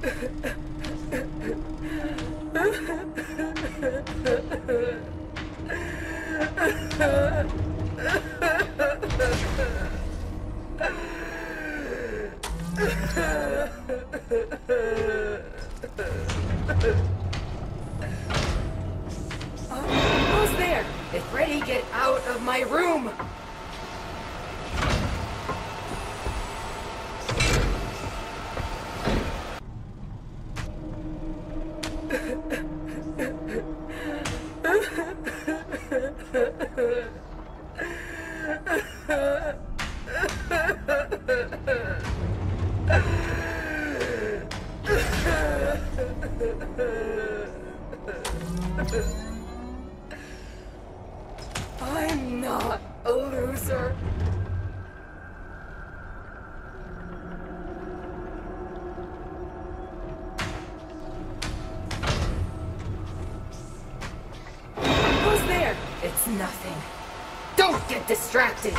Who's there? If Freddy, get out of my room! I'm not a loser. It's nothing. Don't get distracted.